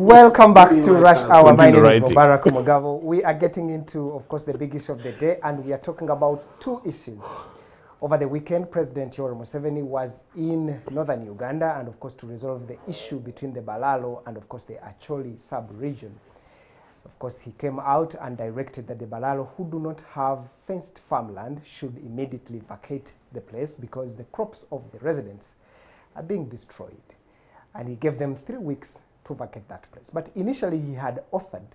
Welcome back to Rush Hour. My Continue name is writing. Mubarak Mugavo. We are getting into, of course, the big issue of the day, and we are talking about two issues. Over the weekend, President Yoweri Museveni was in northern Uganda, and of course, to resolve the issue between the Balaalo and, of course, the Acholi sub-region. Of course, he came out and directed that the Balaalo who do not have fenced farmland should immediately vacate the place because the crops of the residents are being destroyed. And he gave them three weeks to vacate that place. But initially, he had authored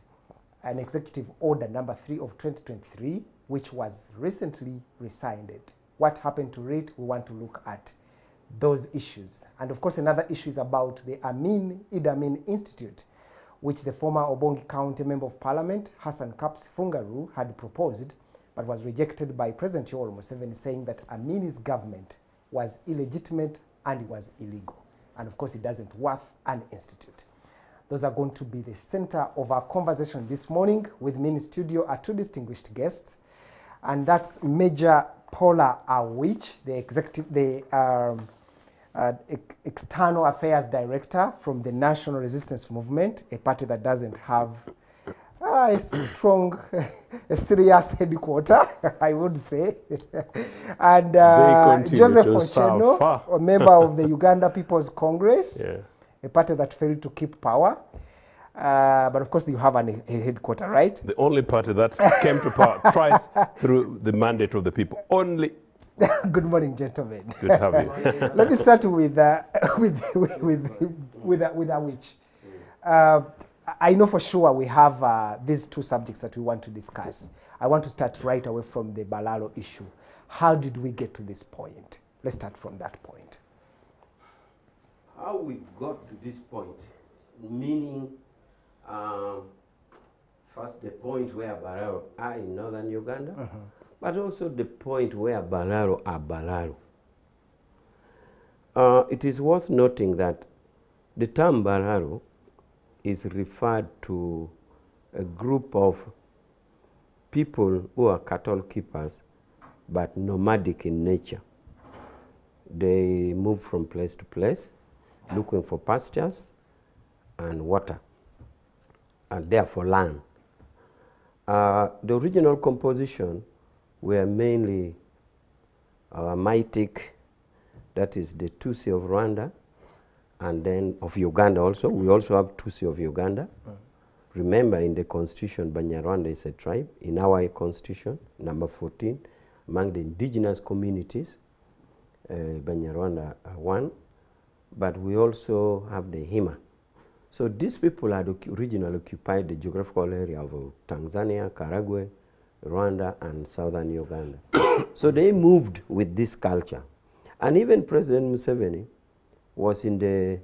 an executive order number three of 2023, which was recently rescinded. What happened to it? We want to look at those issues. And of course, another issue is about the Amin Idi Amin Institute, which the former Obongi County Member of Parliament, Hassan Kaps Fungaroo, had proposed, but was rejected by President Yoweri Museveni, saying that Amin's government was illegitimate and it was illegal. And of course, it doesn't worth an institute. Those are going to be the center of our conversation this morning. With me in studio are two distinguished guests, and that's Major Paula Awich, the executive, the um, uh, ex- external affairs director from the National Resistance Movement, a party that doesn't have uh, a strong, a serious headquarter, I would say. and uh, Joseph Ochieno, a member of the Uganda People's Congress, Yeah. A party that failed to keep power. Uh, but of course, you have an, a headquarter, right? The only party that came to power thrice through the mandate of the people. Only. Good morning, gentlemen. Good to have you. Let me start with uh, with with with with, uh, with Awich. Uh, I know for sure we have uh, these two subjects that we want to discuss. I want to start right away from the Balaalo issue. How did we get to this point? Let's start from that point. How we got to this point, meaning um, first the point where Balaro are in northern Uganda, but also the point where Balaro are Balaro. Uh, it is worth noting that the term Balaro is referred to a group of people who are cattle keepers but nomadic in nature. They move from place to place looking for pastures and water, and therefore land. Uh, the original composition were mainly uh, Hamitic, that is the Tutsi of Rwanda, and then of Uganda also. We also have Tutsi of Uganda. Remember, in the constitution, Banyarwanda is a tribe. In our constitution, number 14, among the indigenous communities, uh, Banyarwanda are one, but we also have the Hima. So these people had originally occupied the geographical area of Tanzania, Karagwe, Rwanda, and southern Uganda. so they moved with this culture. And even President Museveni was in the,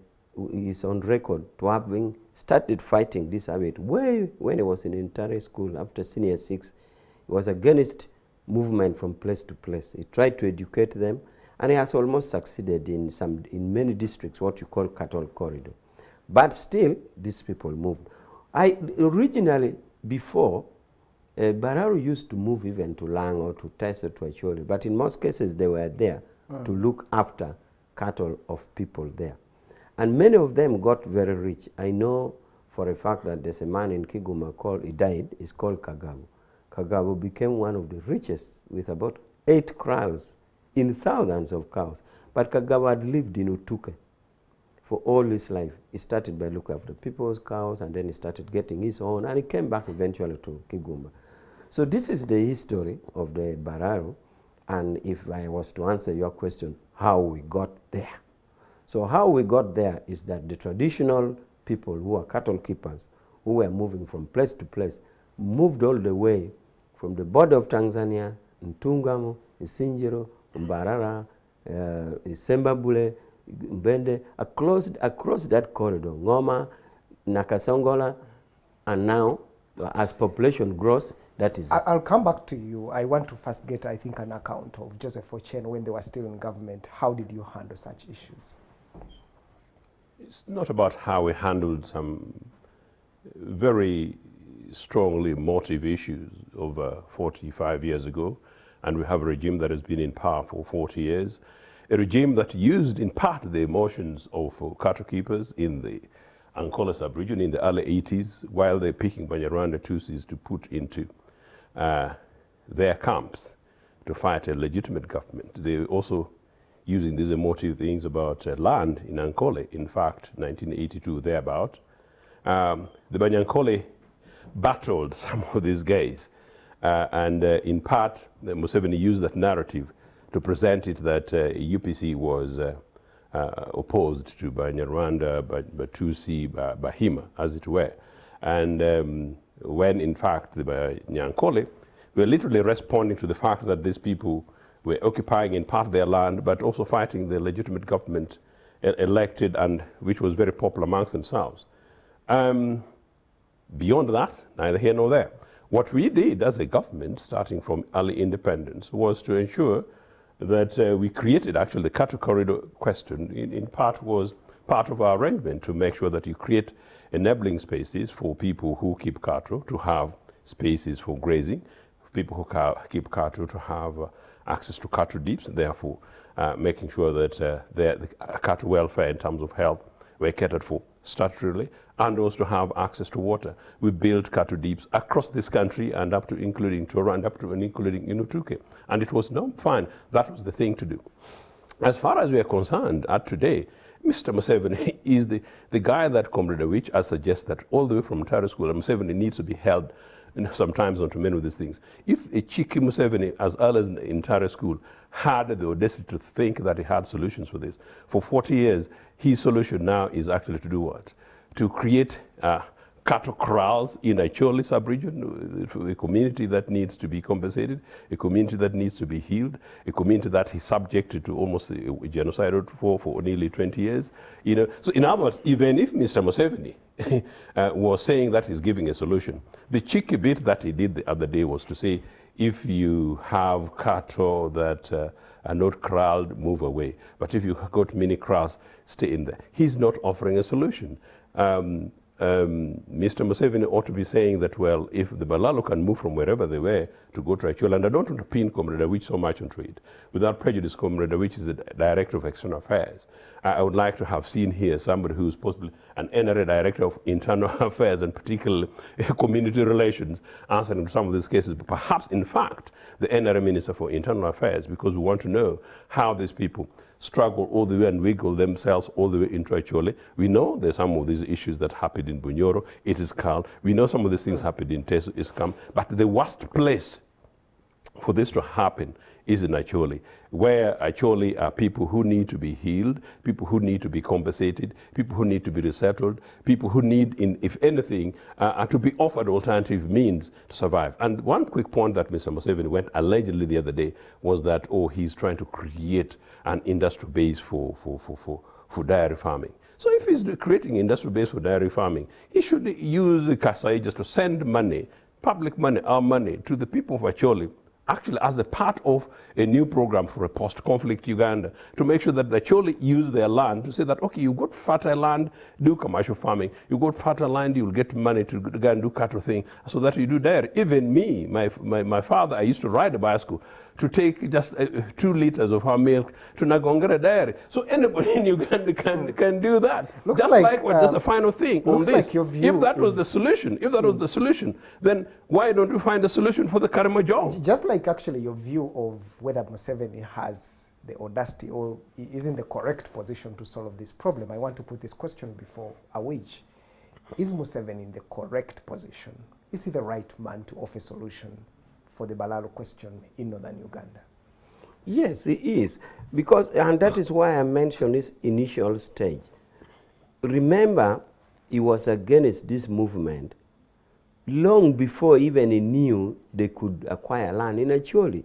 is on record to having started fighting this habit way when he was in Ntare school after senior six. He was against movement from place to place. He tried to educate them, and he has almost succeeded in some in many districts, what you call cattle corridor. But still, these people moved. I originally before uh, Bararu used to move even to Lang or to Teso to Acholi, but in most cases they were there to look after cattle of people there. And many of them got very rich. I know for a fact that there's a man in Kiguma called, he died, he's called Kagabu. Kagabu became one of the richest with about eight kraals in thousands of cows. But Kagawa had lived in Otuke for all his life. He started by looking after people's cows and then he started getting his own and he came back eventually to Kiguma. So this is the history of the Bararu and if I was to answer your question, how we got there. So how we got there is that the traditional people who are cattle keepers, who were moving from place to place, moved all the way from the border of Tanzania, Ntungamo, Isingiro, Mbarara, uh, Sembabule, Mubende, across, across that corridor, Ngoma, Nakasongola, and now, as population grows, that is I- I'll come back to you. I want to first get, I think, an account of Joseph Ochen when they were still in government. How did you handle such issues? It's not about how we handled some very strongly emotive issues over 45 years ago, and we have a regime that has been in power for 40 years, a regime that used in part the emotions of cattle keepers in the Ankole sub-region in the early 80s while they're picking Banyarwanda Tutsis to put into uh, their camps to fight a legitimate government. They were also using these emotive things about uh, land in Ankole. In fact, 1982, thereabout, um, the Banyankole battled some of these guys. Uh, and uh, in part, Museveni used that narrative to present it that UPC was uh, opposed to Banyarwanda, Batusi, Bahima, as it were. And um, when in fact the Banyankole were literally responding to the fact that these people were occupying in part their land, but also fighting the legitimate government elected and which was very popular amongst themselves. Um, beyond that, neither here nor there. What we did as a government, starting from early independence, was to ensure that uh, we created actually the cattle corridor question. In, in part was part of our arrangement to make sure that you create enabling spaces for people who keep cattle to have spaces for grazing, people who ca keep cattle to have uh, access to cattle dips, therefore uh, making sure that uh, the cattle welfare in terms of health were catered for statutorily, and also to have access to water. We built cattle deeps across this country and up to including Tora and up to and including Inutuke. And it was no fine. That was the thing to do. As far as we are concerned at today, Mr. Museveni is the, the guy that Comrade Awich has suggested that all the way from Ntare School, Museveni needs to be held know, sometimes onto many of these things. If a Chiki Museveni, as early as in Ntare School, had the audacity to think that he had solutions for this, for 40 years, his solution now is actually to do what? To create uh, cattle corrals in Acholi sub-region, a community that needs to be compensated, a community that needs to be healed, a community that is subjected to almost a, a genocide for, for nearly 20 years. You know, so in other words, even if Mr. Museveni uh, was saying that he's giving a solution, the cheeky bit that he did the other day was to say, if you have cattle that uh, are not corralled, move away. But if you got mini kraals, stay in there. He's not offering a solution. Um, um, Mr. Museveni ought to be saying that, well, if the Balalu can move from wherever they were to go to Acholi, and I don't want to pin Comrade Awich so much onto it, without prejudice, Comrade Awich is the Director of External Affairs. I, I would like to have seen here somebody who's possibly an NRA Director of Internal Affairs and particularly Community Relations answering some of these cases, but perhaps, in fact, the NRA Minister for Internal Affairs, because we want to know how these people struggle all the way and wiggle themselves all the way Acholi. We know there's some of these issues that happened in Bunyoro. It is calm. We know some of these things happened in Teso. It's calm. But the worst place for this to happen is in Acholi, where Acholi are people who need to be healed, people who need to be compensated, people who need to be resettled, people who need, in, if anything, uh, to be offered alternative means to survive. And one quick point that Mr. Museveni went allegedly the other day was that, oh, he's trying to create an industrial base for, for, for, for, for dairy farming. So if he's creating industrial base for dairy farming, he should use the Kasai just to send money, public money, our money, to the people of Acholi actually as a part of a new program for a post-conflict Uganda to make sure that they Choli use their land to say that, okay, you've got fertile land, do commercial farming. You've got fertile land, you'll get money to go and do cattle thing so that you do dairy. Even me, my, my, my father, I used to ride a bicycle to take just uh, two liters of her milk to Nagongera Dairy. So anybody in Uganda can, can do that. Looks just like, like, what, uh, just the final thing on this. like your view if that was the solution, if that was the solution, then why don't we find a solution for the Karima job? Just like actually your view of whether Museveni has the audacity or is in the correct position to solve this problem, I want to put this question before Awich. Is Museveni in the correct position? Is he the right man to offer solution for the Balaalo question in northern Uganda? Yes, it is. Because, and that is why I mentioned this initial stage. Remember, he was against this movement long before even he knew they could acquire land in Acholi.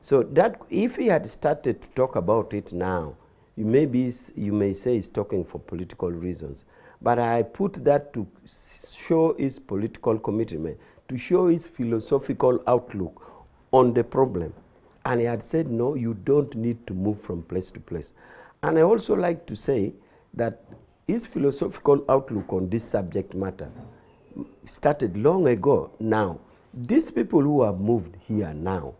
So that if he had started to talk about it now, you may, be, you may say he's talking for political reasons. But I put that to show his political commitment, to show his philosophical outlook on the problem. And he had said, no, you don't need to move from place to place. And I also like to say that his philosophical outlook on this subject matter started long ago now. These people who have moved here now,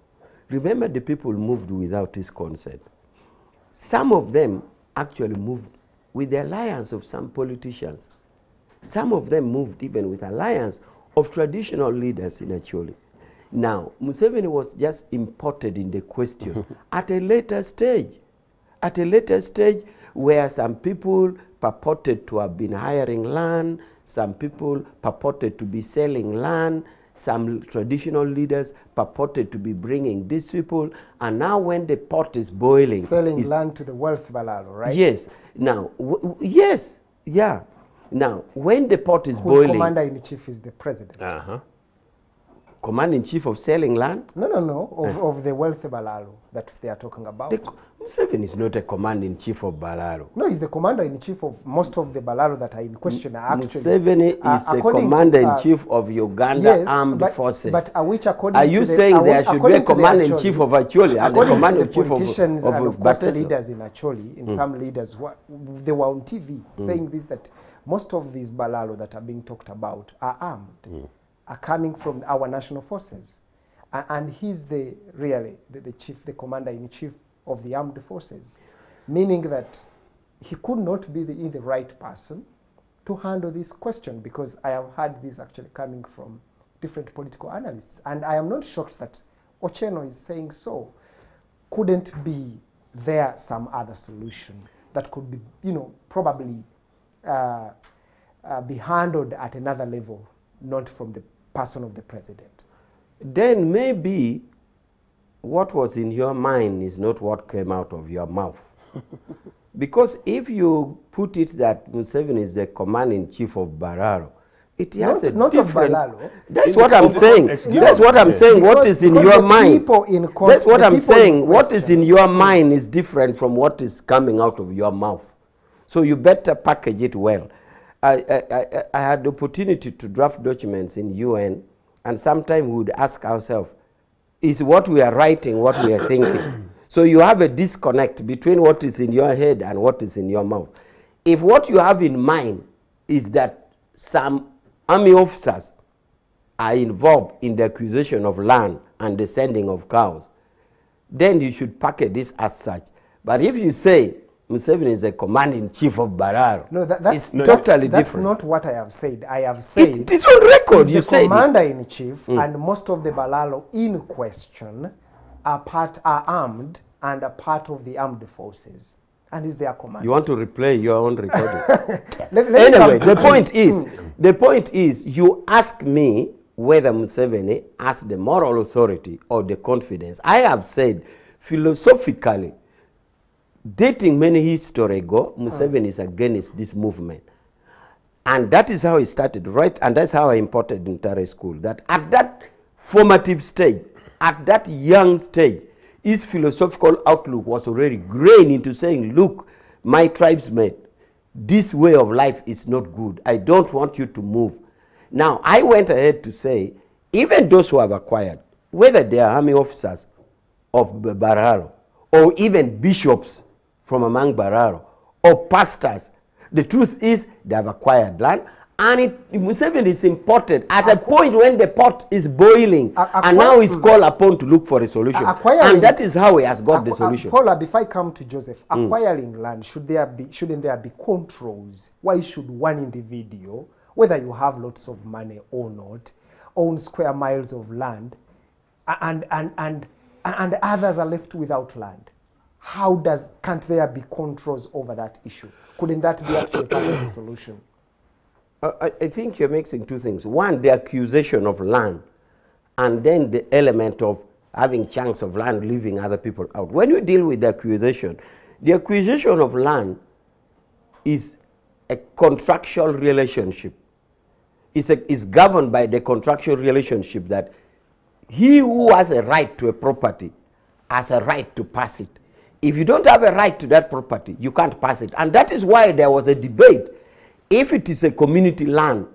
remember the people moved without his consent. Some of them actually moved with the alliance of some politicians. Some of them moved even with alliance of traditional leaders in Acholi. Now, Museveni was just imported in the question at a later stage. At a later stage where some people purported to have been hiring land, some people purported to be selling land, some traditional leaders purported to be bringing these people, and now when the pot is boiling, Selling land to the wealth balaalo, right? Yes. Now, yes, yeah. Now, when the pot is Whose boiling, commander in chief is the president? Uh-huh. command in chief of selling land, No, no, no, of, uh. of the wealthy balalo that they are talking about. the, Museveni is not a command in chief of Balaro. no, he's the commander in chief of most of the balalo that are in question. Are actually, Museveni uh, is a commander to, commander in uh, chief of Uganda yes, Armed but, Forces. But uh, which according Are you the, saying uh, there should be a commander in chief of Acholi and a commander to in the chief of, of, of of leaders in Acholi, in mm. some leaders, were, they were on TV mm. saying this that most of these balaalo that are being talked about are armed, hmm. are coming from our national forces, A- and he's the really the, the chief, the commander in chief of the armed forces, meaning that he could not be the, the right person to handle this question because I have heard this actually coming from different political analysts, and I am not shocked that Ochieno is saying so. Couldn't be there some other solution that could be, you know, probably uh, uh, be handled at another level, not from the person of the president. Then maybe what was in your mind is not what came out of your mouth. because if you put it that Museveni is the command in chief of Bararo, it has Not- a not of different. Balaalo. That's what I'm saying. That's what I'm saying. what is in your mind? people in con- That's what I'm saying. What is in your mind is different from what is coming out of your mouth. So you better package it well. I, I, I, had the opportunity to draft documents in UN, and sometimes we would ask ourselves, is what we are writing what we are thinking? so you have a disconnect between what is in your head and what is in your mouth. If what you have in mind is that some army officers are involved in the acquisition of land and the sending of cows, then you should package this as such. But if you say Museveni is a command in chief of Barar, No, that, that's it's that's- totally that's different. not what I have said. I have said it, is on record. You the said it. commander in chief, mm. and most of the balaalo in question are part are armed and are part of the armed forces, and is their commander. You want to replay your own recording. Let- let anyway, the point is, mm. the point is, you ask me whether Museveni has the moral authority or the confidence. I have said philosophically, dating many history ago, ah. Museveni is against this movement. And that is how it started, right? And that's how I imported in Ntare School. That at that formative stage, at that young stage, his philosophical outlook was already grained into saying, look, my tribesmen, this way of life is not good. I don't want you to move. Now, I went ahead to say, even those who have acquired, whether they are army officers of Bararo or even bishops from among Bararo or pastors, the truth is they have acquired land and it, Museveni is imported at a point when the pot is boiling A- and now acquire- he's called upon to look for a solution. Acquiring- and that is how he has got the Acqu- uh, solution. Paula, before I come to Joseph, acquiring land, should there be, shouldn't there be controls? Why should one individual, whether you have lots of money or not, own square miles of land, and, and, and, and others are left without land? How does, can't there be controls over that issue? Couldn't that be actually part of the solution? Uh, I, I think you're mixing two things. One, the accusation of land, and then the element of having chunks of land leaving other people out. When you deal with the accusation, the accusation of land is a contractual relationship. It's, a, it's governed by the contractual relationship that he who has a right to a property has a right to pass it. If you don't have a right to that property, you can't pass it. And that is why there was a debate. If it is a community land,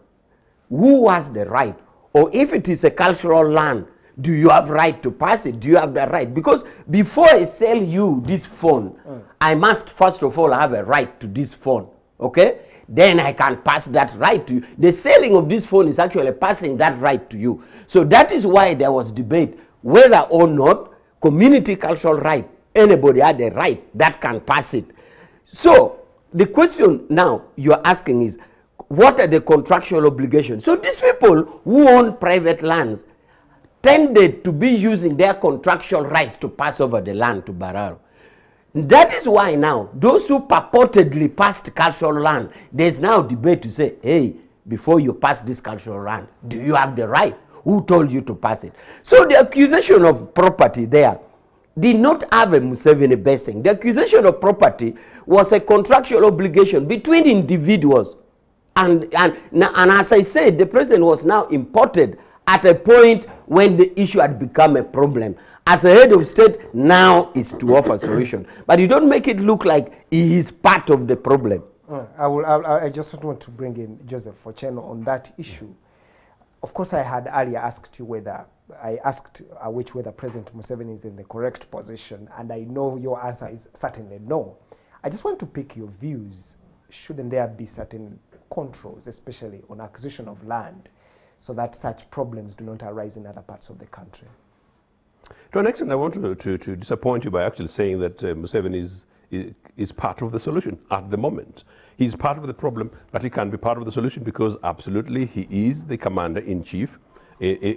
who has the right? Or if it is a cultural land, do you have right to pass it? Do you have the right? Because before I sell you this phone, mm. I must first of all have a right to this phone. Okay? Then I can pass that right to you. The selling of this phone is actually passing that right to you. So that is why there was debate whether or not community cultural right, anybody had a right that can pass it. So the question now you're asking is what are the contractual obligations? So these people who own private lands tended to be using their contractual rights to pass over the land to Bararo. That is why now, those who purportedly passed cultural land, there's now debate to say, hey, before you pass this cultural land, do you have the right? Who told you to pass it? So the accusation of property there did not have a Museveni basing. The accusation of property was a contractual obligation between individuals. And, and, and as I said, the president was now imported at a point when the issue had become a problem. As a head of state, now is to offer solution. But you don't make it look like he is part of the problem. Uh, I, will, I, I just want to bring in Joseph Ochieno on that issue. Of course, I had earlier asked you whether, I asked uh, which whether President Museveni is in the correct position, and I know your answer is certainly no. I just want to pick your views. Shouldn't there be certain controls, especially on acquisition of land, so that such problems do not arise in other parts of the country? To an extent, I want to, to, to disappoint you by actually saying that uh, Museveni is, is, is part of the solution at the moment. He's part of the problem, but he can be part of the solution because absolutely he is the commander-in-chief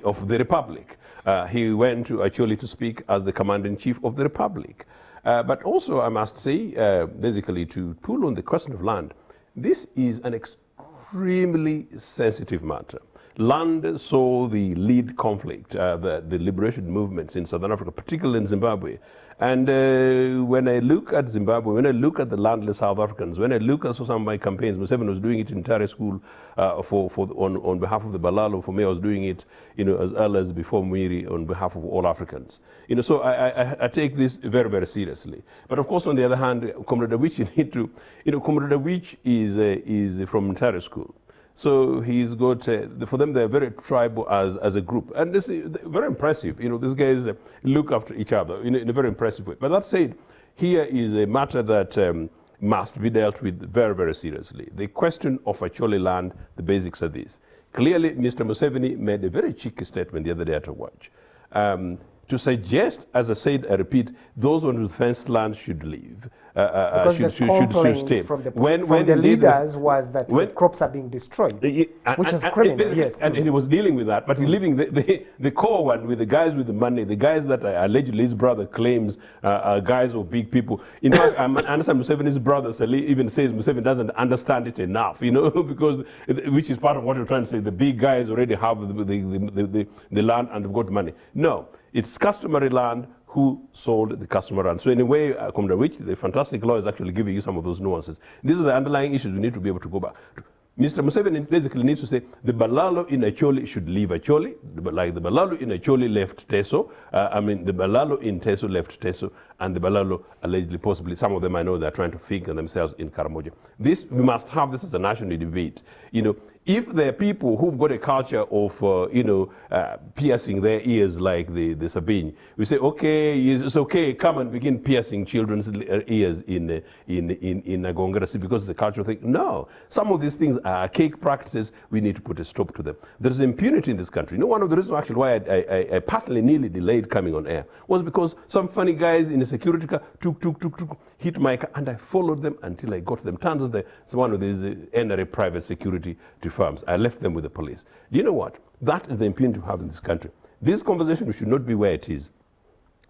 of the Republic. Uh, he went to actually to speak as the commander-in-chief of the Republic. Uh, but also, I must say, uh, basically to pull on the question of land, this is an extremely sensitive matter. Land saw the lead conflict, uh, the, the, liberation movements in Southern Africa, particularly in Zimbabwe. And uh, when I look at Zimbabwe, when I look at the landless South Africans, when I look at some of my campaigns, Museveni was doing it in Ntare School uh, for, for, on, on behalf of the Balaalo. For me, I was doing it you know, as early as before Mwiri on behalf of all Africans. You know, so I, I, I take this very, very seriously. But of course, on the other hand, Comrade Awich, you need to, you know, Comrade Awich is, uh, is from Ntare School. So he's got, uh, for them, they're very tribal as, as a group. And this is very impressive. You know, these guys uh, look after each other in a, in a, very impressive way. But that said, here is a matter that um, must be dealt with very, very seriously. The question of Acholi land, the basics are these. Clearly, Mr. Museveni made a very cheeky statement the other day at a watch. Um, to suggest, as I said, I repeat, those on whose fenced land should leave. Uh, uh, uh should, should, should, should, stay. From the, when, from when the leaders was that when, crops are being destroyed, and, which is criminal, yes. And, and, he was dealing with that, but he's leaving the, the, the, core one with the guys with the money, the guys that uh, allegedly his brother claims uh, are guys or big people. In fact, I understand Museveni's brother even says Museveni doesn't understand it enough, you know, because, which is part of what you're trying to say, the big guys already have the, the, the, the, the land and they've got money. No, it's customary land who sold the customer land. So in a way, uh, Comrade Awich, the fantastic law is actually giving you some of those nuances. These are the underlying issues we need to be able to go back to. Mr. Museveni basically needs to say the Balaalo in Acholi should leave Acholi, like the Balaalo in Acholi left Teso. Uh, I mean, the Balaalo in Teso left Teso, and the Balaalo allegedly, possibly, some of them I know they're trying to figure themselves in Karamoja. This, we must have this as a national debate. You know, if there are people who've got a culture of, uh, you know, uh, piercing their ears like the, the Sabiny, we say, okay, it's okay, come and begin piercing children's ears in, uh, in, in, in Nagongrasi because it's a cultural thing. No, some of these things are cake practices. We need to put a stop to them. There's impunity in this country. You know, one of the reasons actually why I, I, I partly nearly delayed coming on air was because some funny guys in a security car took, took, took, took, hit my car, and I followed them until I got them. Turns out it's one of these uh, NRA private security to firms. I left them with the police. Do you know what? That is the impunity we have in this country. This conversation should not be where it is.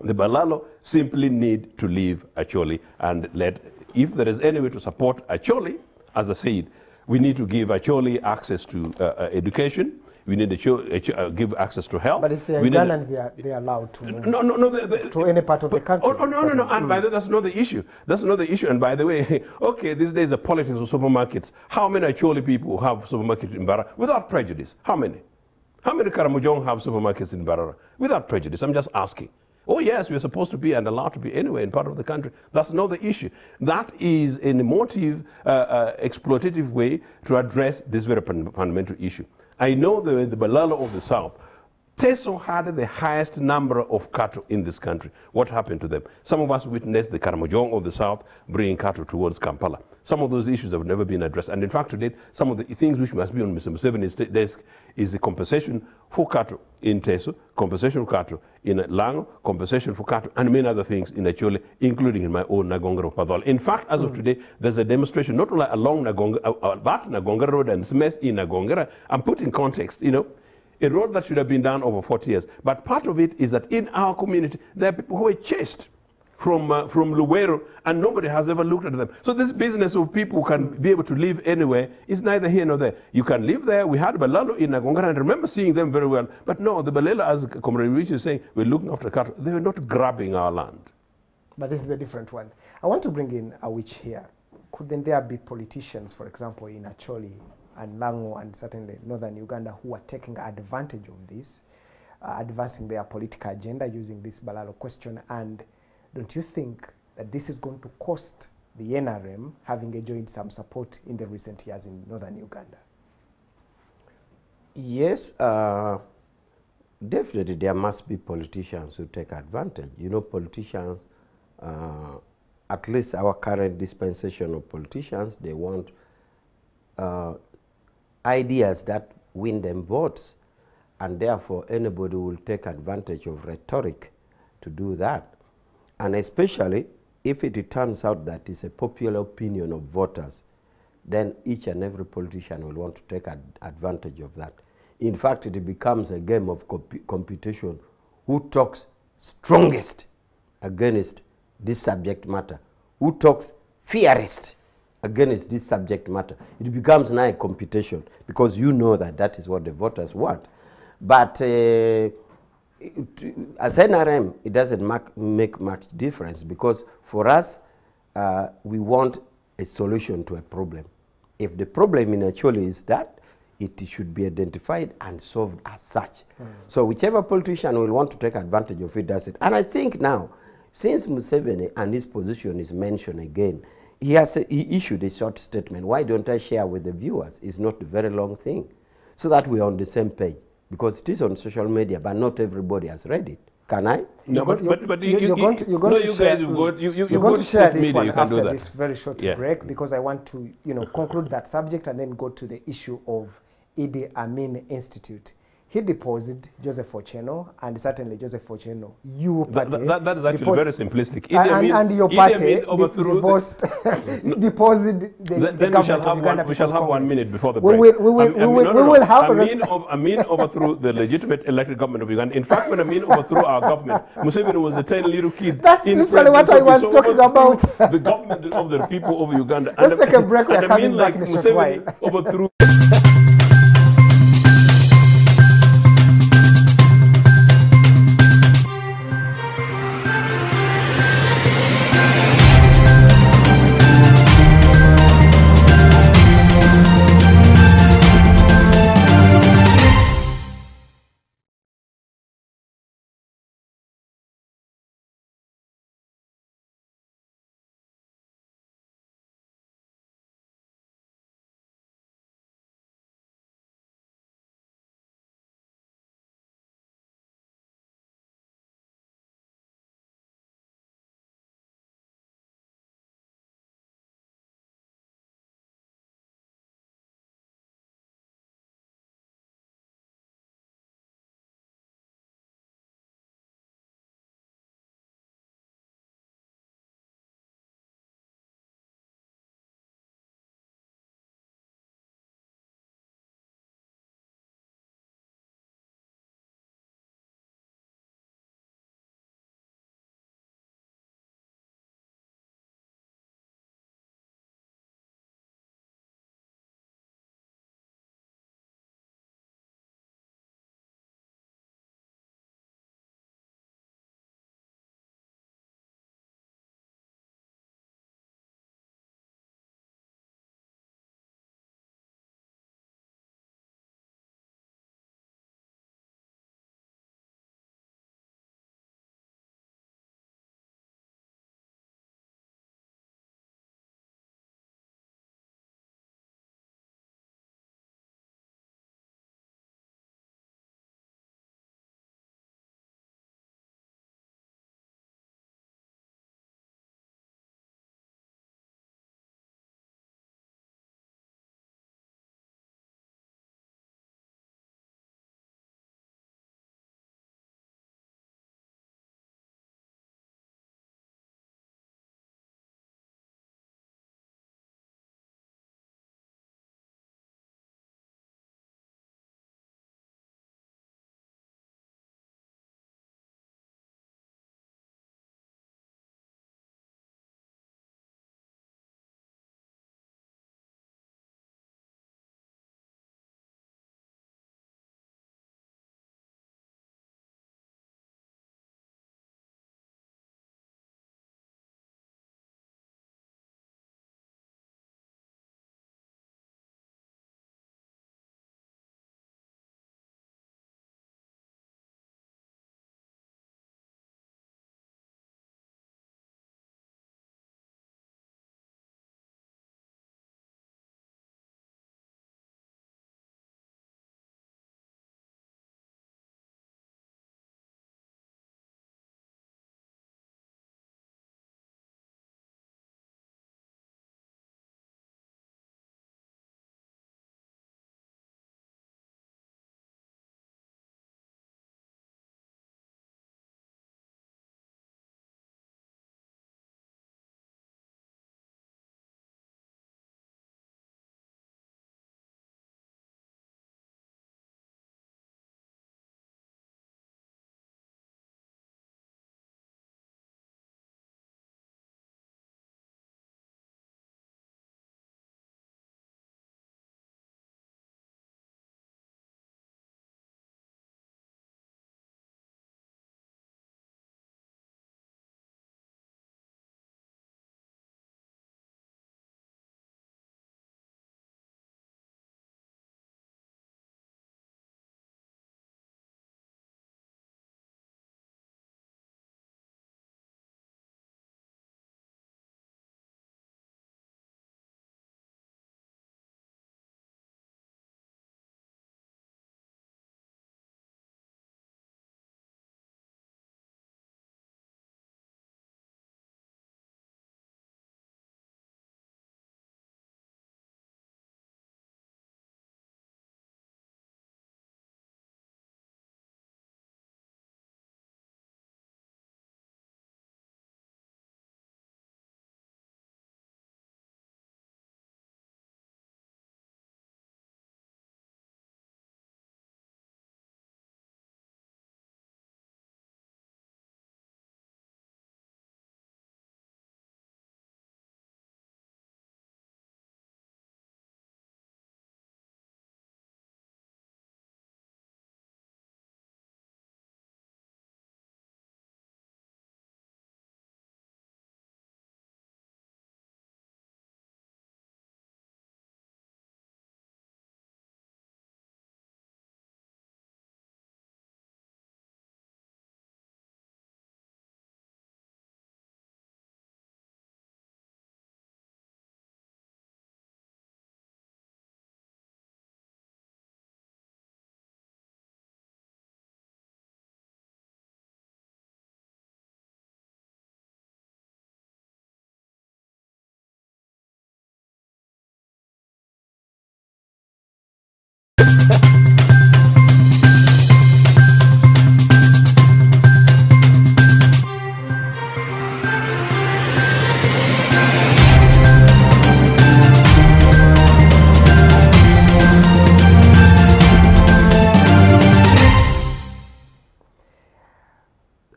The Balaalo simply need to leave Acholi and let, if there is any way to support Acholi, as I said, we need to give Acholi access to uh, uh, education. We need to uh, give access to health. But if they are Ugandans, they are, they are allowed to no, no, no, to any part of the country. Oh, oh no, no, no, and by the that's not the issue. That's not the issue. And by the way, okay, these days the politics of supermarkets. How many Acholi people have supermarkets in Barra without prejudice? How many? How many Karamojong have supermarkets in Barra without prejudice? I'm just asking. Oh, yes, we're supposed to be and allowed to be anywhere in part of the country. That's not the issue. That is an emotive, uh, uh, exploitative way to address this very fundamental issue. I know the, the Balaalo of the South Teso had the highest number of cattle in this country. What happened to them? Some of us witnessed the Karamojong of the south bringing cattle towards Kampala. Some of those issues have never been addressed. And in fact, today, some of the things which must be on Mr. Museveni's desk is the compensation for cattle in Teso, compensation for cattle in Lango, compensation for cattle, and many other things in Achole, including in my own Nagongera Padol. In fact, as of today, there's a demonstration not only along Nagonga, uh, uh, that Nagongera Road and Smes in Nagongera. I'm put in context, you know, a road that should have been done over 40 years. But part of it is that in our community, there are people who are chased from, uh, from Luwero, and nobody has ever looked at them. So this business of people can be able to live anywhere is neither here nor there. You can live there. We had Balaalo in Nagongera, and I remember seeing them very well. But no, the Balela, as Comrade Rich is saying, we're looking after cattle. They were not grabbing our land. But this is a different one. I want to bring in Awich here. Couldn't there be politicians, for example, in Acholi and Lango and certainly northern Uganda who are taking advantage of this, uh, advancing their political agenda using this Balaalo question? And don't you think that this is going to cost the NRM having enjoyed some support in the recent years in northern Uganda? Yes, uh, definitely there must be politicians who take advantage. You know, politicians, uh, at least our current dispensation of politicians, they want uh, ideas that win them votes, and therefore anybody will take advantage of rhetoric to do that. And especially if it turns out that it's a popular opinion of voters, then each and every politician will want to take ad advantage of that. In fact, it becomes a game of comp competition. Who talks strongest against this subject matter? Who talks fiercest against this subject matter? It becomes now a competition because you know that that is what the voters want. But uh, as NRM, it doesn't make, make much difference because for us, uh, we want a solution to a problem. If the problem in actually is that, it should be identified and solved as such. Mm. So whichever politician will want to take advantage of it does it. And I think now, since Museveni and his position is mentioned again, he has he issued a short statement. Why don't I share with the viewers? It's not a very long thing. So that we're on the same page because it is on social media, but not everybody has read it. Can I? No, but, but, but you, you're going to, you're going no, to you share, guys, you've got, you, you, you're going to share this media, one after this very short yeah. break because I want to, you know, conclude that subject and then go to the issue of Idi Amin Institute he deposited Joseph Ochieno and certainly Joseph Ochieno, you party. That, that, that is actually very simplistic. Idi and, Amin, and your party overthrew deposed, the, deposited the, then, the then we shall have one, we shall have one minute before the break. We will, we will, we will, no, no, we will have Amin, of, Amin overthrew the legitimate elected government of Uganda. In fact, when Amin overthrew our government, Museveni was a tiny little kid. That's in literally what I was talking about. the government of the people of Uganda. Let's and take a break. Coming back like Museveni overthrew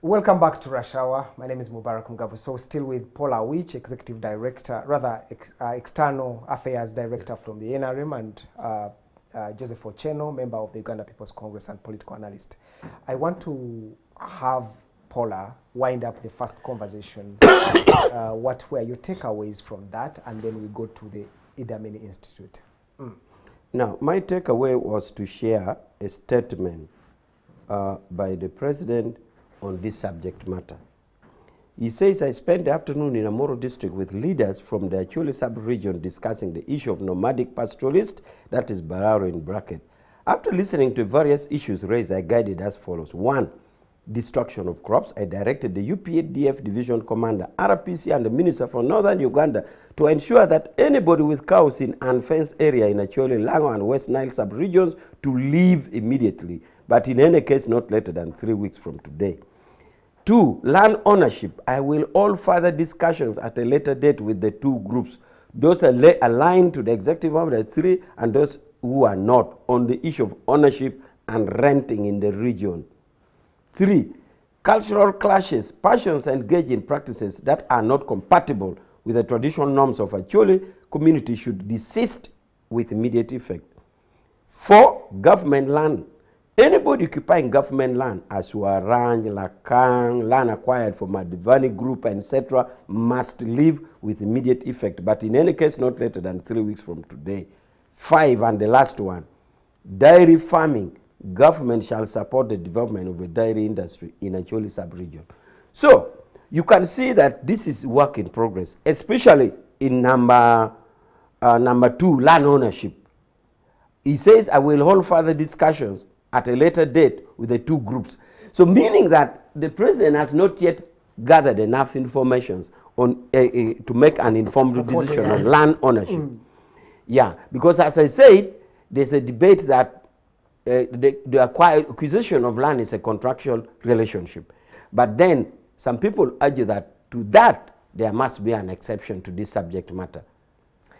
Welcome back to Rush Hour. My name is Mubarak Mugavu. So still with Paula Wich, Executive Director, rather ex, uh, External Affairs Director from the NRM and uh, uh, Joseph Ochieno, member of the Uganda People's Congress and political analyst. I want to have Paula wind up the first conversation. uh, what were your takeaways from that? And then we go to the Idi Amin Institute. Now, my takeaway was to share a statement uh, by the president on this subject matter. He says, I spent the afternoon in Amuru district with leaders from the Acholi sub-region discussing the issue of nomadic pastoralists, that is Bararo in bracket. After listening to various issues raised, I guided as follows. One, destruction of crops. I directed the UPDF division commander, RPC, and the minister from northern Uganda to ensure that anybody with cows in unfenced area in Acholi, Lango, and West Nile sub-regions to leave immediately, but in any case not later than three weeks from today. Two, land ownership. I will hold further discussions at a later date with the two groups. Those are aligned to the executive order three and those who are not on the issue of ownership and renting in the region. Three, cultural clashes, passions engaged in practices that are not compatible with the traditional norms of a Chole community should desist with immediate effect. Four, government land. Anybody occupying government land, as Waranj, Lakang, land acquired from a Divani group, etc., must leave with immediate effect, but in any case, not later than three weeks from today. Five, and the last one, dairy farming. Government shall support the development of the dairy industry in Acholi sub-region. So, you can see that this is work in progress, especially in number, uh, number two, land ownership. He says, I will hold further discussions at a later date with the two groups. So meaning that the president has not yet gathered enough information on, uh, uh, to make an informed decision on land ownership. Yeah, because as I said, there's a debate that uh, the, the acquisition of land is a contractual relationship. But then some people argue that to that, there must be an exception to this subject matter,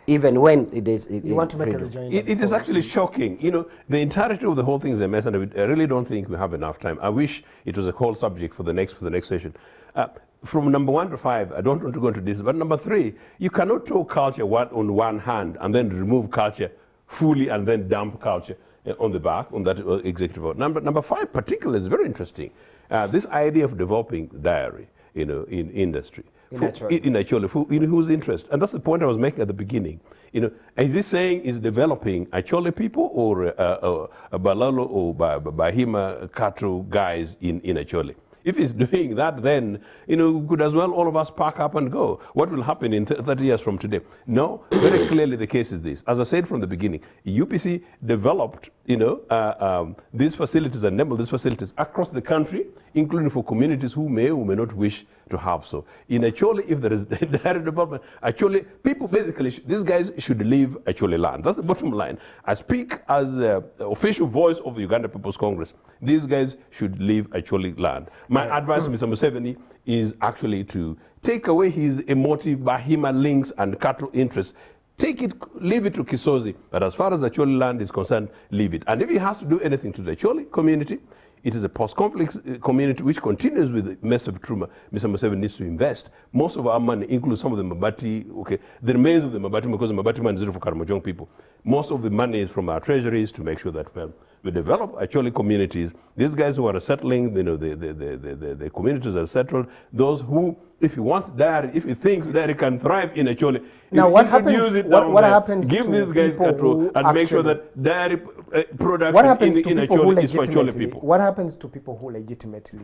even when it is. You want to make a freedom. rejoinder? It, it is before- actually shocking. You know, the entirety of the whole thing is a mess, and I really don't think we have enough time. I wish it was a whole subject for the next for the next session. Uh, from number one to five, I don't want to go into this, but number three, you cannot talk culture one, on one hand and then remove culture fully and then dump culture uh, on the back on that uh, executive order. Number number five, particularly, is very interesting. Uh, this idea of developing dairy, you know, in industry. In For- Acholi. in Acholi, who, in whose interest? And that's the point I was making at the beginning. You know, is this saying is developing Acholi people or uh, uh, uh, Balaalo or Ba- Ba- Bahima cattle guys in, in Acholi? If he's doing that, then, you know, could as well all of us pack up and go. What will happen in 30 years from today? No, very clearly the case is this. As I said from the beginning, UPC developed, you know, uh, um, these facilities and enabled these facilities across the country, including for communities who may or may not wish to have so. In Acholi, if there is direct development, actually, people basically, these guys should leave Acholi land. That's the bottom line. I speak as uh, official voice of the Uganda People's Congress. These guys should leave Acholi land. My advice to Mr. Museveni is actually to take away his emotive Bahima links and cattle interests. Take it, leave it to Kisozi. But as far as the Choli land is concerned, leave it. And if he has to do anything to the Choli community, it is a post-conflict uh, community which continues with the massive trauma. Mr. Museveni needs to invest. Most of our money, includes some of the Mabati, okay, the remains of the Mabati, because the Mabati money is for Karamojong people. Most of the money is from our treasuries to make sure that well, we develop actually communities. These guys who are settling, you know, the, the, the, the, the communities are settled. Those who, if he wants dairy, if he thinks that he can thrive in Acholi, Now, what happens- it what- what there, happens Give to these guys who and make sure that dairy uh, production What happens in, to in people who Acholi is for Acholi people. What happens to people who legitimately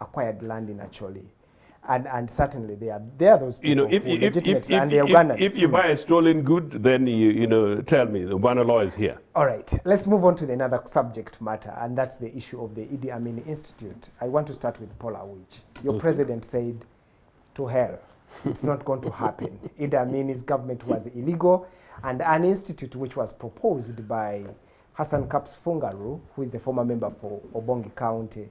acquired land in Acholi? And, and certainly they are, they are those people you know, if who you, if, if, if, and if, Ugandans. if you Mm. buy a stolen good, then you, you know, tell me, the Uganda law is here. All right, let's move on to the another subject matter, and that's the issue of the Idi Amin Institute. I want to start with Paul Awich. Your president said, to hell, it's not going to happen. Idi Amin's government was illegal, and an institute which was proposed by Hassan Kaps Fungaroo, who is the former member for Obongi County,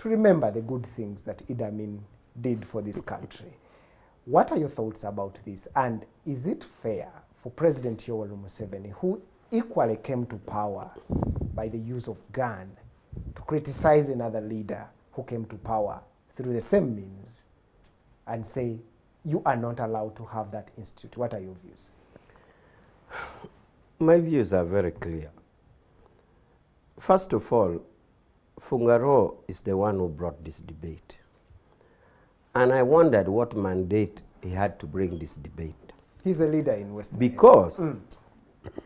to remember the good things that Idi Amin did for this country. What are your thoughts about this? And is it fair for President Yoweri Museveni, who equally came to power by the use of gun, to criticize another leader who came to power through the same means and say, you are not allowed to have that institute? What are your views? My views are very clear. First of all, Fungaroo is the one who brought this debate. And I wondered what mandate he had to bring this debate. He's a leader in West Because mm.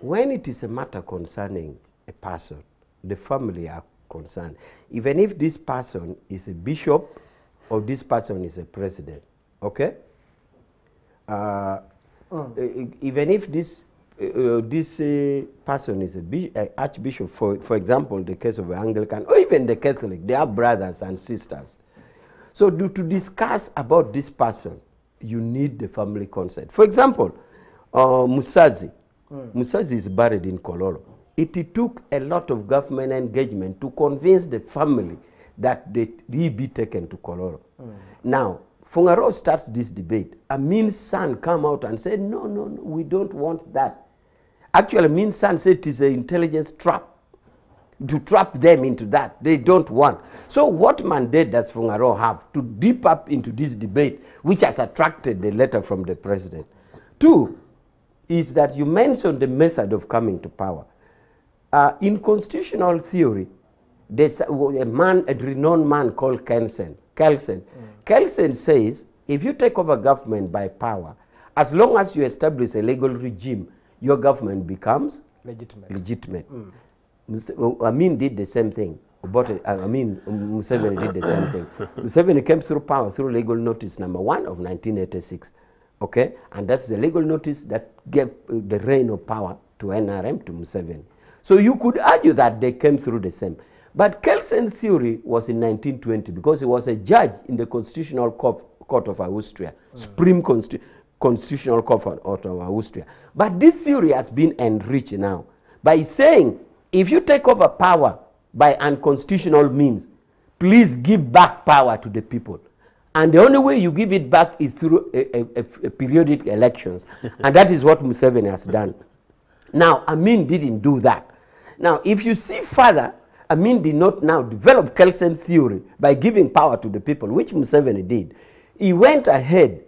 when it is a matter concerning a person, the family are concerned. Even if this person is a bishop or this person is a president, okay? Uh, e- even if this uh, this uh, person is a bi- uh, archbishop, for, for example, the case of Anglican, or even the Catholic, they are brothers and sisters. So to, to discuss about this person, you need the family consent. For example, uh, Musazi. Musazi is buried in Kololo. It took a lot of government engagement to convince the family that they, he be taken to Kololo. Now, Fungaroo starts this debate. Amin's son come out and said, no, no, no, we don't want that. Actually, Amin's son said it is an intelligence trap to trap them into that. They don't want. So what mandate does Fungaroo have to deep up into this debate, which has attracted the letter from the president? Two is that you mentioned the method of coming to power. Uh, in constitutional theory, there's a man, a renowned man called Kelsen. Kelsen. Kelsen says, if you take over government by power, as long as you establish a legal regime, your government becomes legitimate. legitimate. Mus- uh, Amin did the same thing. Obote, uh, I mean, Museveni did the same thing. Museveni came through power through legal notice number one of 1986. Okay? And that's the legal notice that gave uh, the reign of power to NRM, to Museveni. So you could argue that they came through the same. But Kelsen's theory was in 1920 because he was a judge in the Constitutional Court, Court of Austria, mm. Supreme Consti- Constitutional Court of Austria. But this theory has been enriched now by saying if you take over power by unconstitutional means, please give back power to the people. And the only way you give it back is through a, a- a- a periodic elections. and that is what Museveni has done. Now, Amin didn't do that. Now, if you see further, Amin did not now develop Kelsen theory by giving power to the people, which Museveni did. He went ahead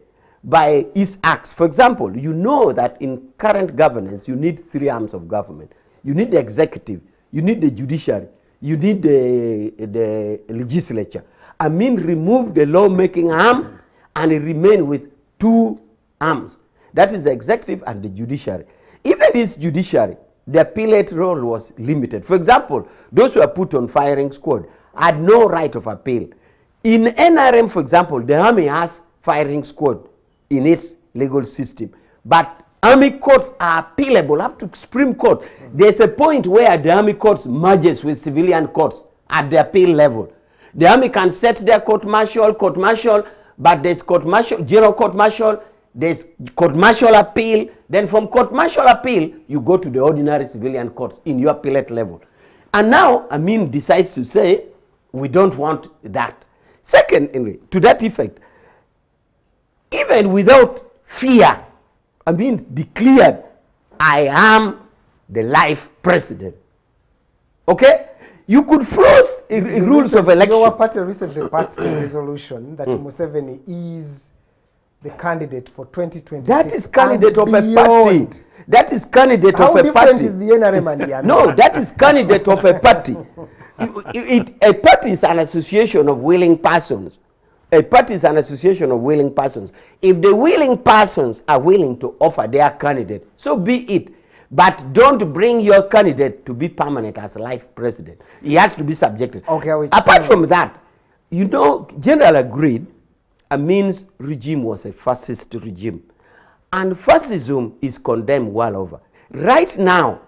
by his acts. For example, you know that in current governance, you need three arms of government. You need the executive, you need the judiciary, you need the, the legislature. Amin removed the lawmaking arm and he remained with two arms. That is the executive and the judiciary. Even this judiciary, the appellate role was limited. For example, those who are put on firing squad had no right of appeal. In NRM, for example, the army has firing squad in its legal system. But army courts are appealable up to Supreme Court. There's a point where the army courts merges with civilian courts at the appeal level. The army can set their court martial, court martial, but there's court martial, general court martial, there's court martial appeal. Then from court martial appeal, you go to the ordinary civilian courts in your appellate level. And now Amin decides to say, we don't want that. Second, anyway, to that effect, even without fear, Amin declared, I am the life president. Okay? You could i- rules of election. Your party recently passed a resolution that Museveni is the candidate for 2020. That is candidate of and a party. That is candidate How of a party. different party. is the NRM and the ANU? No, that is candidate of a party. It- it- a party is an association of willing persons. A party is an association of willing persons. If the willing persons are willing to offer their candidate, so be it. But don't bring your candidate to be permanent as life president. He has to be subjected. Okay, Apart from that, you know, General agreed Amin's regime was a fascist regime. And fascism is condemned well over. Right now,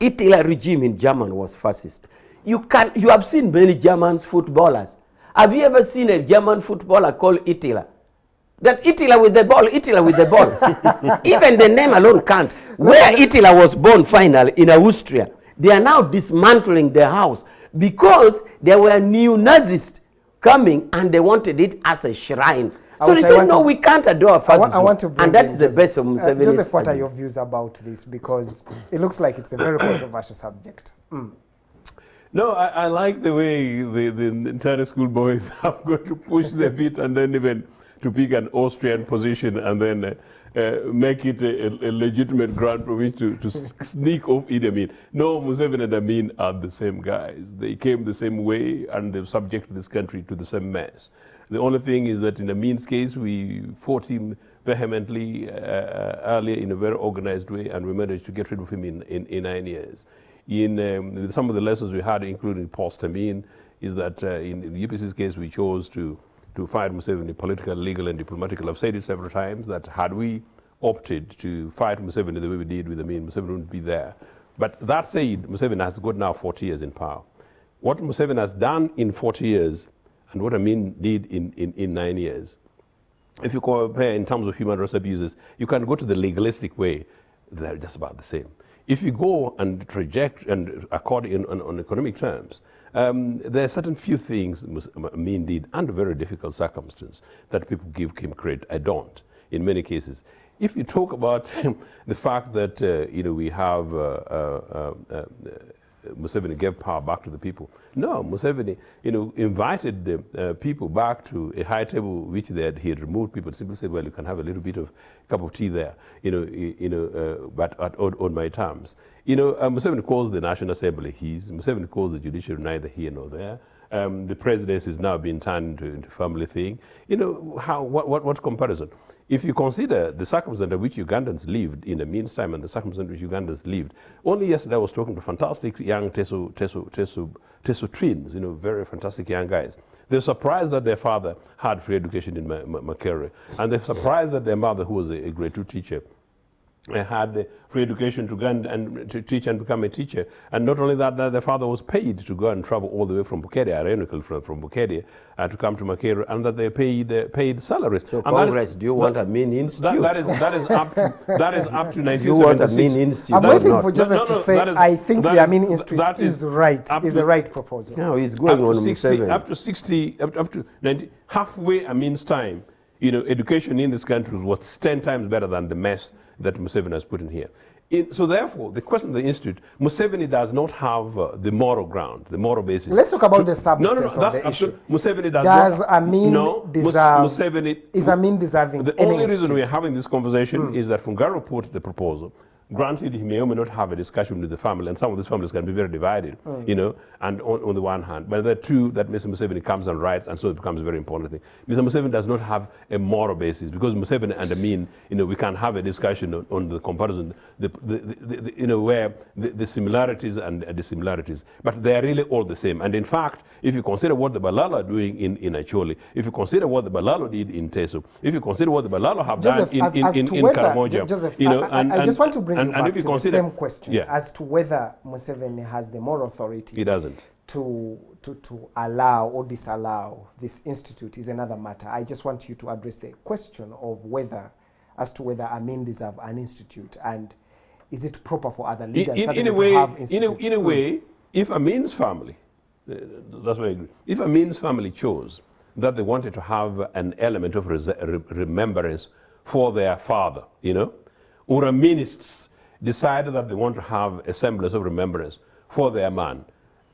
Hitler regime in Germany was fascist. You can you have seen many German footballers. Have you ever seen a German footballer called Hitler? That Hitler with the ball, Hitler with the ball. Even the name alone can't. Where Hitler was born finally in Austria, They are now dismantling the house because there were new Nazis coming and they wanted it as a shrine. So they said, no, to- we can't adore I want, fascism. I want to bring and that is the Joseph. best of Uh, Museveni's Joseph, what are your views about this? Because it looks like it's a very controversial subject. Mm. No, I, I like the way the, the entire school boys have got to push their feet and then even to pick an Austrian position and then uh, uh, make it a, a- legitimate ground for which to, to sneak off Idi Amin. No, Museveni and Amin are the same guys. They came the same way and they've subjected this country to the same mess. The only thing is that in Amin's case, we fought him vehemently uh, uh, earlier in a very organized way and we managed to get rid of him in, in, in nine years in um, some of the lessons we had, including post Amin, is that uh, in, in UPC's case, we chose to, to fight Museveni political, legal, and diplomatically. I've said it several times that had we opted to fight Museveni the way we did with Amin, Museveni wouldn't be there. But that said, Museveni has got now 40 years in power. What Museveni has done in 40 years and what Amin did in, in, in nine years, if you compare in terms of human rights abuses, you can go to the legalistic way, they're just about the same. If you go and reject and accord in, on, on economic terms, um, there are certain few things Amin did under very difficult circumstances that people give him credit. I don't, in many cases. If you talk about the fact that uh, you know we have uh, uh, uh, uh, Museveni gave power back to the people. No, Museveni, you know, invited the uh, people back to a high table which they had, he had removed people. Simply said, well, you can have a little bit of a cup of tea there, you know, you know, uh, but at, on, on my terms. You know, uh, Museveni calls the National Assembly his. Museveni calls the judiciary neither here nor there. Um, the presidency is now being turned into, family thing. You know, how, what, what, what comparison? If you consider the circumstance under which Ugandans lived in the meantime and the circumstance in which Ugandans lived, only yesterday I was talking to fantastic young Teso, Teso, Teso, Teso twins, you know, very fantastic young guys. They're surprised that their father had free education in Ma- Ma- and they're surprised that their mother, who was a, a grade two teacher, had the free education to go and, and to teach and become a teacher. And not only that, that their father was paid to go and travel all the way from Bukedea, ironically from, from Bukedea, uh, to come to Makerere, and that they paid uh, paid salaries. So And that is- Congress, do you want a mean that, that is that is up to that is up to do you want a 1976. mean institute? I'm waiting for Joseph No, no, to say, that is- I think that the is- Amin Institute that is, is right, up is to- a right proposal. No, he's up going to on 60, Museveni. up to 60, up, up to 90, halfway a means time, you know, education in this country was 10 times better than the mess that Museveni has put in here. In, so therefore, the question of the institute, Museveni does not have uh, the moral ground, the moral basis. Let's talk about to- the No, no, no, substance of that's the issue. Museveni does, Does not. Amin no, deserve- Museveni, Is Amin deserving the only reason we are having this conversation is that Fungaroo put the proposal. Granted, he may or may not have a discussion with the family, and some of these families can be very divided, you know, and on, on the one hand. But there are two that Mr. Museveni comes and writes, and so it becomes a very important thing. Mr. Museveni does not have a moral basis, because Museveni and Amin, you know, we can have a discussion on, on the comparison, the, the, the, the, you know, where the, similarities and uh, dissimilarities, but they are really all the same. And in fact, if you consider what the Balaalo are doing in, in Acholi, if you consider what the Balaalo did in Teso, if you consider what the Balaalo have Joseph, done in, as, in, as in, in whether, Joseph, you know, I, I- and, I and- just want to bring and, you and back if you to consider, the same question yeah, as to whether Museveni has the moral authority he doesn't. to, to, to allow or disallow this institute is another matter. I just want you to address the question of whether, as to whether Amin deserve an institute and is it proper for other leaders in, in suddenly a way, to have in a, institutes? in a way, if Amin's family, uh, that's what I agree. If Amin's family chose that they wanted to have an element of re- remembrance for their father, you know, or Aminists decided that they want to have a semblance of remembrance for their man,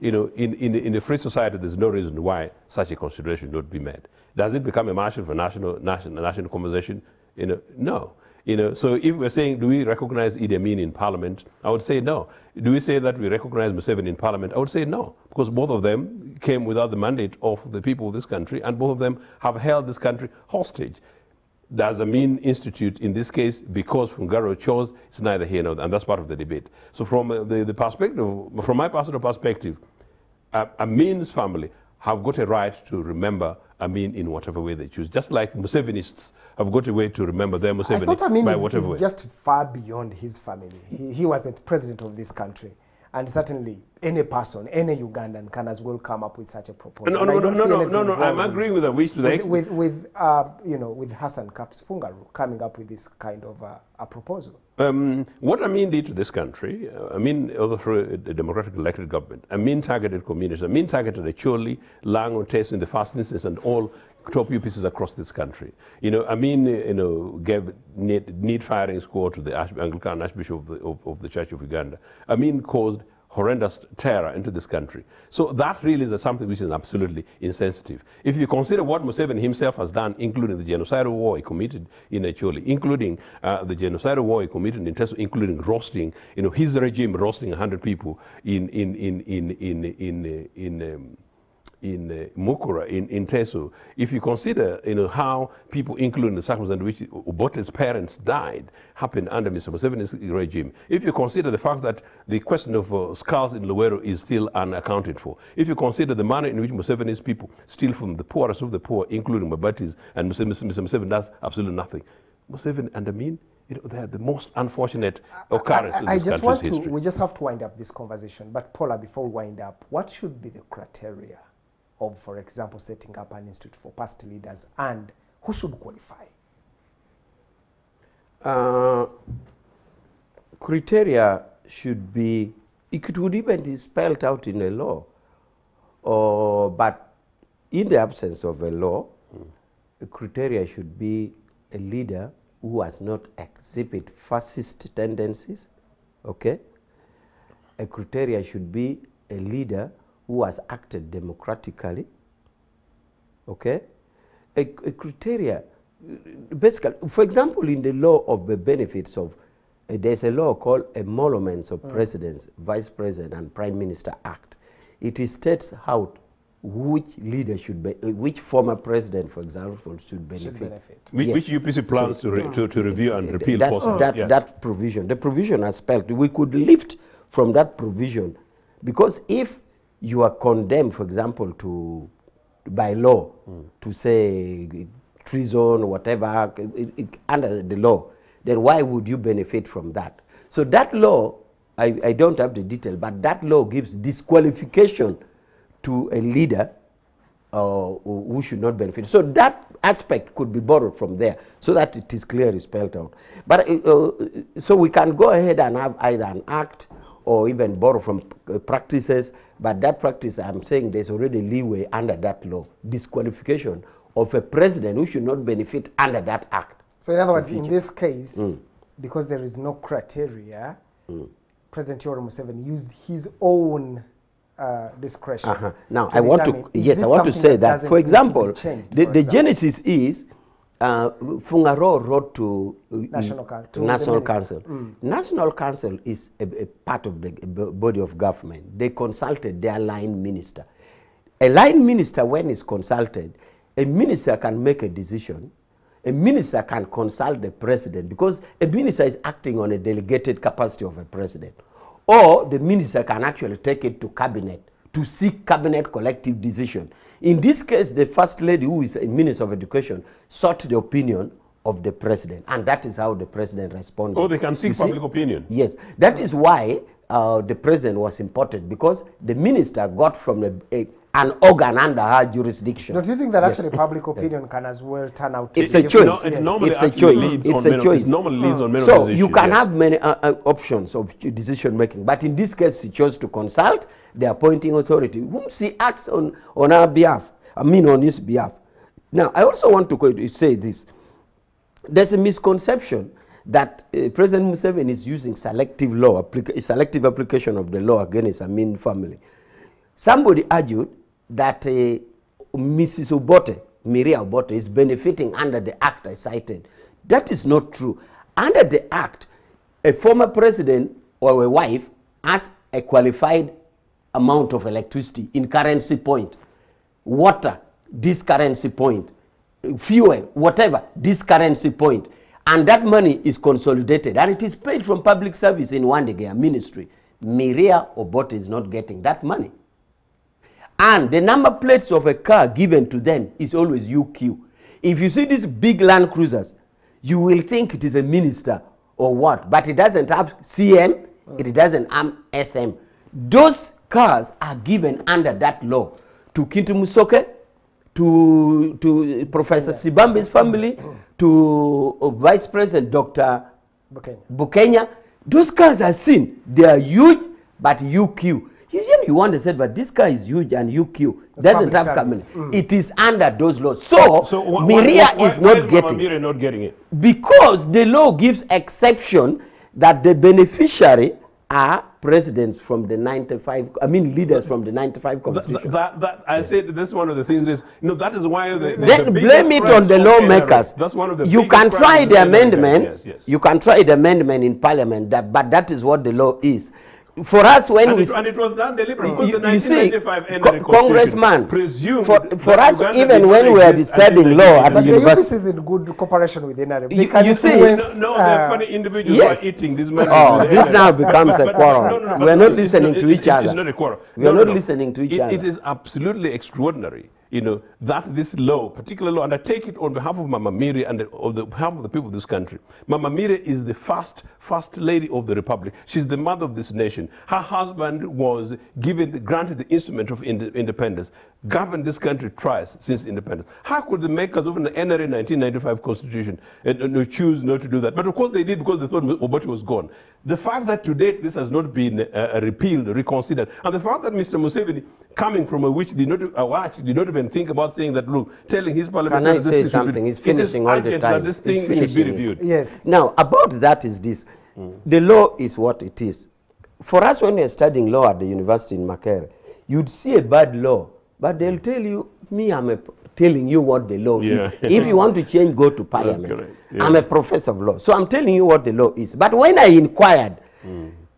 you know, in, in, in a free society, there's no reason why such a consideration would be made. Does it become a matter for national, national, national conversation? You know, no. You know, so if we're saying, do we recognize Idi Amin in parliament? I would say no. Do we say that we recognize Museveni in parliament? I would say no, because both of them came without the mandate of the people of this country, and both of them have held this country hostage. Does mean Institute, in this case, because Fungaroo chose, it's neither here nor there, and that's part of the debate. So from uh, the, the perspective, from my personal perspective, Amin's family have got a right to remember Amin in whatever way they choose, just like Musevenists have got a way to remember their I Museveni thought Amin by is, whatever is way. just far beyond his family. He, he wasn't president of this country. And certainly, any person, any Ugandan can as well come up with such a proposal. No, no, no, no, no, no, no. I'm agreeing with Awich to the with, extent. with, with uh, you know, with Hassan Kaps Fungaroo coming up with this kind of uh, a proposal. Um, what Amin did to this country, uh, Amin overthrew a, a democratic elected government. Amin targeted communities. Amin targeted Acholi, Lango, Teso in the first instance, and all top UPCs across this country. You know, Amin, uh, you know, gave need, need firing squad to the Arch Anglican Archbishop of the, of, of the Church of Uganda. Amin caused horrendous terror into this country. So that really is something which is absolutely insensitive. If you consider what Museveni himself has done, including the genocidal war he committed in Acholi, including uh, the genocidal war he committed in Teso, including roasting, you know, his regime roasting 100 people in, in, in, in, in, in, in, in um, in uh, Mukura, in, in Teso, if you consider you know, how people, including the circumstances in which Obote's parents died, happened under Mr. Museveni's regime, if you consider the fact that the question of uh, skulls in Luwero is still unaccounted for, if you consider the manner in which Museveni's people steal from the poorest of the poor, including Mabatis, and Mr. Museveni does absolutely nothing, Museveni and Amin, you know, they are the most unfortunate occurrence in I, I this just country's want to, history. we just have to wind up this conversation. But Paula, before we wind up, what should be the criteria of, for example, setting up an institute for past leaders and who should qualify? Uh, criteria should be, it would even be spelled out in a law. Or, but in the absence of a law, the criteria should be a leader who has not exhibit fascist tendencies, okay? A criteria should be a leader who has acted democratically, okay? A, a criteria, uh, basically, for example, in the law of the benefits of, uh, there's a law called Emoluments of Presidents, Vice President, and Prime Minister Act. It states how which leader should be, uh, which former president, for example, should benefit. Should benefit. Which, Yes. which UPC plans to, re, to, to review and repeal that, possible? that, Yes. that provision, the provision as spelled, we could lift from that provision because if you are condemned, for example, to by law to say treason or whatever it- it- under the law, then why would you benefit from that? So that law, I, I don't have the detail, but that law gives disqualification to a leader uh, who should not benefit. So that aspect could be borrowed from there so that it is clearly spelled out. But uh, uh, so we can go ahead and have either an act or even borrow from uh, practices, but that practice, I'm saying there's already leeway under that law, disqualification of a president who should not benefit under that act. So in other words, in this case, because there is no criteria, President Yoweri Museveni used his own uh, discretion. Uh-huh. Now, I want to, yes, I want to say that, doesn't for need to be example, changed, the, for the example? genesis is uh, Fungaroo wrote to uh, National Coun- to National. Council. National Council is a, a part of the body of government. They consulted their line minister. A line minister, when is consulted, a minister can make a decision. A minister can consult the president because a minister is acting on a delegated capacity of a president. Or the minister can actually take it to cabinet to seek cabinet collective decision. In this case, the first lady, who is a minister of education, sought the opinion of the president, and that is how the president responded. Oh, they can seek see? public opinion. Yes, that is why uh, the president was important because the minister got from a, a, an organ under her jurisdiction. Don't you think that Yes. actually public opinion can as well turn out to It's be a different? choice. No, it Yes. normally It's a choice. It's on a choice. It normally leads on many So you can yes. have many uh, uh, options of decision making, but in this case, he chose to consult the appointing authority, whom she acts on on our behalf. I mean, on his behalf. Now, I also want to say this: there's a misconception that uh, President Museveni is using selective law, applica- selective application of the law against Amin family. Somebody argued that uh, Mrs. Obote, Miria Obote, is benefiting under the act I cited. That is not true. Under the act, a former president or a wife has a qualified amount of electricity in currency point, water, this currency point, fuel, whatever, this currency point. And that money is consolidated and it is paid from public service in Wandegeya ministry. Miria Obote is not getting that money. And the number plates of a car given to them is always UQ. If you see these big Land Cruisers, you will think it is a minister or what, but it doesn't have CM, it doesn't have SM. Those cars are given under that law to Kintu Musoke, to, to Professor Nsibambi's family, to uh, Vice President Dr. Bukenya. Bukenya. Those cars are seen. They are huge, but UQ. Usually you want to say, but this car is huge and UQ It's doesn't have service. company. Mm. It is under those laws. So, So wh- wh- Miria wh- why- is why not Mama getting Miriam not getting it. because the law gives exception that the beneficiary are presidents from the 95 i mean leaders from the 95 constitution that, that I said that's one of the things. Is, no, that is why the, the then the blame it on the lawmakers NRA, That's one of the you can try the amendment Yes, yes. you can try the amendment in parliament that, but that is what the law is for us when and, we it, and it was done deliberately because you, the you see, co- congressman, presumed for, for us, Uganda even when we are exist studying law at the But the 1995. university, UPC is in good cooperation with NRM. They You- can you see- No, no, uh, they're funny individuals yes. who are eating this money. Oh, this NRA. now becomes a quarrel. We are not it's listening to it's- each other. It's not a quarrel. We are not listening to each It- other. It is absolutely extraordinary, you know, that this law, particular law, and I take it on behalf of Mama Miri and on behalf of the people of this country. Mama Miri is the first, first lady of the republic. She's the mother of this nation. Her husband was given, granted the instrument of ind- independence, governed this country twice since independence. How could the makers of an NRA 1995 constitution uh, uh, choose not to do that? But of course they did because they thought Obote was gone. The fact that to date this has not been uh, repealed, reconsidered, and the fact that Mr. Museveni, coming from a which did not, a watch, did not even think about saying that, look, telling his parliament... Can I this say thing be- something? He's it is finishing all the time. That this He's thing should be finishing it. reviewed. yes. Now, about that is this. The law is what it is. For us, when we are studying law at the university in Makerere, you'd see a bad law, but they'll tell you, me, I'm a, telling you what the law Yeah. is. If you want to change, go to parliament. yeah. I'm a professor of law. So I'm telling you what the law is. But when I inquired,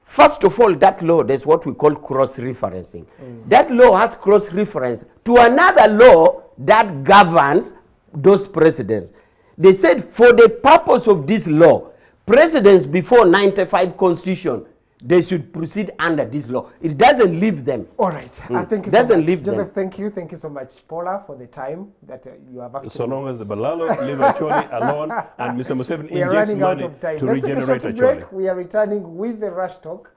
First of all, that law, there's what we call cross-referencing. Mm. That law has cross-reference to another law that governs those presidents. They said for the purpose of this law, presidents before 95 constitution, they should proceed under this law. It doesn't leave them. All right. I thank you Doesn't so much. leave Joseph, them. thank you. Thank you so much, Paula, for the time that uh, you have actually. So long as the Balaalo leave Acholi alone and Mr. Museveni we are injects running out of time. to Let's take a short break. We are returning with the Rush Talk.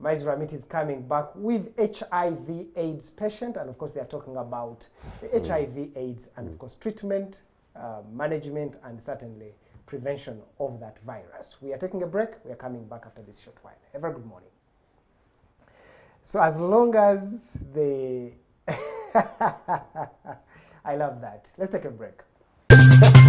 Mais Ramit is coming back with HIV AIDS patient, and of course, they are talking about the HIV AIDS and, of course, treatment, uh, management, and certainly prevention of that virus. We are taking a break. We are coming back after this short while. Have a good morning. So, as long as the. I love that. Let's take a break.